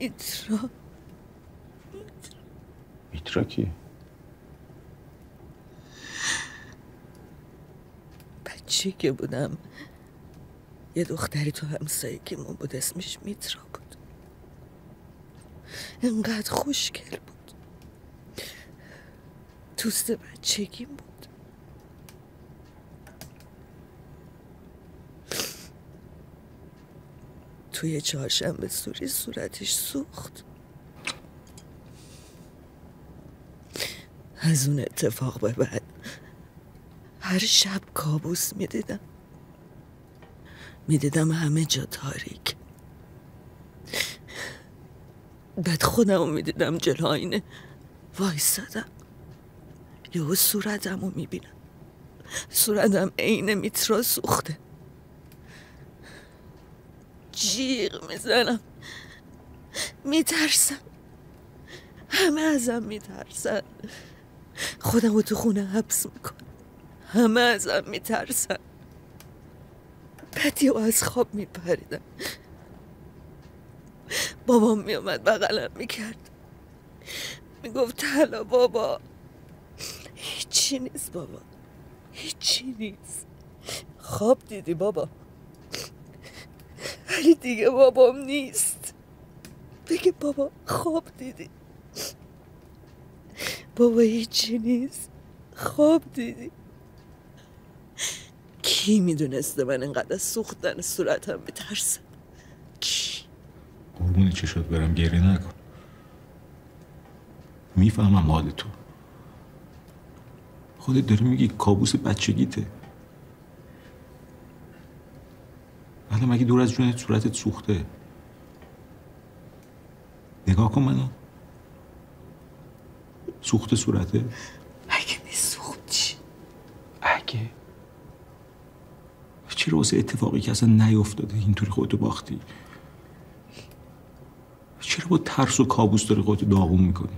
میترا. میترا کی؟ بچه که بودم. یه دختری تو همسایه که من بود اسمش میترا بود. انقدر خوشگل بود. دوست بچگیم بود. توی چهارشنبه سوری صورتش سوخت. از اون اتفاق به بعد هر شب کابوس می‌دیدم. می‌دیدم همه جا تاریک. بعد خودم رو می‌دیدم جلو آینه. وایستادم یهو صورتم رو می‌بینم. صورتم عین میترا سوخته. جیغ می‌زنم. میترسم. همه ازم میترسن. خودم رو تو خونه حبس می‌کنم. همه ازم میترسن. بعد از خواب میپریدم. بابام میومد بغلم می‌کرد. می‌گفت حالا بابا. هیچی نیست بابا. هیچی نیست. خواب دیدی بابا. ولی دیگه بابام نیست. بگه بابا خواب دیدی. بابا هیچی نیست. خواب دیدی. کی می‌دونسته من اینقدر از سوختن صورتم میترسم کی؟ قربون چه شد برم گریه نکن. می‌فهمم حال تو خودت داری میگی کابوس بچگیته. ولی مگه دور از جونت صورتت سوخته؟ نگاه کن منو. سوخته صورته؟ اگه میسوخت چی اگه؟ چرا واسه اتفاقی که اصلا نیفتاده اینطوری خودتو باختی؟ چرا با ترس و کابوس داری خودتو داغون می‌کنی؟